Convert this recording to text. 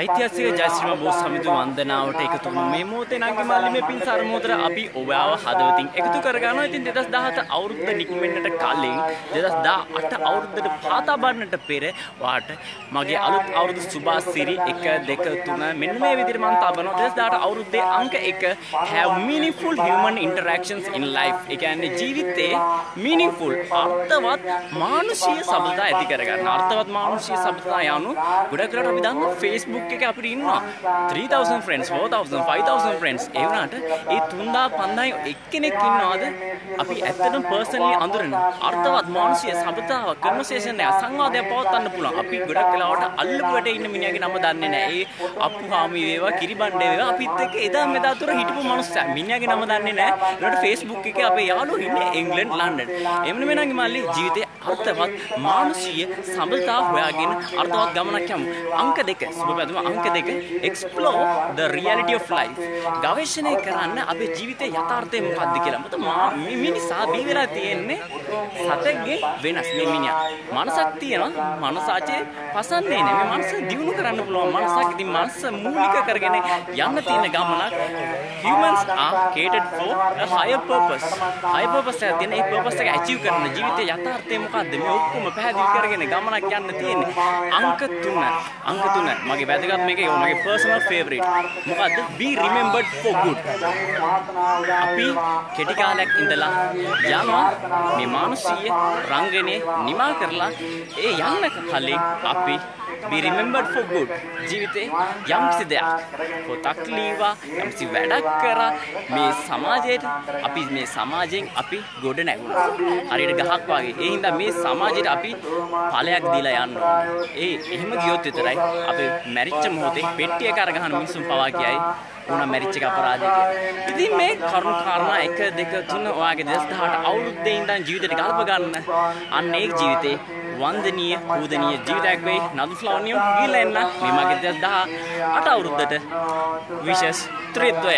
ඓතිහාසික ජයශ්‍රී බෝස් සමිති වන්දනාවට එකතු වුණු මේ මොහොතේ නංගි මල්ලිමේ පින් සරමෝතර අපි ඔබව හදවතින් එකතු කරගන්නවා. ඉතින් 2017 අවුරුද්ද නික්මෙන්නට කලින් 2018 අවුරුද්දට පාතා බන්නට පෙර වාට මගේ අලුත් අවුරුදු සුභාසිරි 1 2 3 මෙන්න මේ විදිහට මම තබනවා 2018 අවුරුද්දේ අංක 1 have meaningful human interactions in life. ඒ කියන්නේ ජීවිතේ meaningful අර්ථවත් මානුෂීය සබඳතා ඇති කරගන්න. අර්ථවත් මානුෂීය සබඳතා යනු ගොඩක් වෙලාවට අපි දන්නවා Facebook එකේ අපිට ඉන්නවා. 3000 friends 4000 5000 friends. ඒ වුණාට ඒ 3000 5000 එක්කෙනෙක් ඉන්නවාද? අපි ඇත්තටම personally අඳුරන අර්ථවත් මානසික සබතාවක් කන්වර්සේෂන් එක සංවාදයක් පවත්වන්න පුළුවන්. අපි ගොඩක් වෙලාවට අල්ලපු වැටේ ඉන්න මිනිහාගේ නම දන්නේ නැහැ. ඒ අප්පුහාමි වේවා කිරිබණ්ඩේ වේවා අපිත් එක්ක එදා මෙදා තුර හිටපු මනුස්සයා මිනිහාගේ නම දන්නේ නැහැ. ඒකට Facebook එකේ අපේ යාළුවෝ ඉන්නේ ඉංග්ලන්ඩ් ලන්ඩන් එමුනේ මෙන්නගේ මල්ලි ජීවිතේ අර්ථවත් මානුෂීය සබතා හොයාගෙන අර්ථවත් ගමනක් යමු අංක දෙක සුබ පැතුම අංක දෙක explore the reality of life ගවේෂණය කරන්න අපේ ජීවිතයේ යථාර්ථය මොකක්ද කියලා. මොකද මේ මිනිසා බිහි වෙලා තියෙන්නේ සතෙක්ගේ වෙනස් මේ මිනිහා. මනසක් තියෙනවා මනසාචේ පසන්නේ නේ. මේ මනස දියුණු කරන්න පුළුවන් මනසක්. ඉතින් මනස මූලික කරගෙන යන්න තියෙන ගමනක් humans are catered for a higher purpose. higher purpose එක තියෙන ඒ purpose එක achieve කරන ජීවිතයේ යථාර්ථය මොකක්ද? මේ ඔක්කොම පැහැදිලි කරගෙන ගමනක් යන්න තියෙන්නේ. අංක 3 අංක 3 මගේ වැදගත් මේක මගේ personal favorite. මොකද්ද? be remembered for good. අපි කෙටි කාලයක් ඉඳලා යනවා මේ මානසික රංගනේ නිමා කරලා ඒ යන්න කලින් අපි be remembered for good ජීවිතේ යම්කිසි දෙයක් පොතක් ලීවා යම්කිසි වැඩක් කරා. මේ සමාජයට අපි මේ සමාජයෙන් අපි ගොඩ නැගුණා. හරියට ගහක් වගේ. ඒ හින්දා මේ සමාජයට අපි ඵලයක් දීලා යන්න ඒ එහෙම ගියොත් විතරයි අපි මැරිච්ච මොහොතේ පෙට්ටිය කරගහන මිනිස්සුන් පවා කියයි උනා මැරිච්ච එක අපරාධය කියලා. ඉතින් මේ කරුණු කාරණා 1 2 3 ඔයාගේ 2018 අවුරුද්දේ ඉඳන් ජීවිතේට ගල්ප ගන්න. අන්න ඒ ජීවිතේ වන්දනීය පූජනීය ජීවිතයක් වෙයි. නදු ෆ්ලවනියම් ගිහලා එන්න. මේ මගේ 2018 අවුරුද්දට විශේෂ ත්‍රිත්වය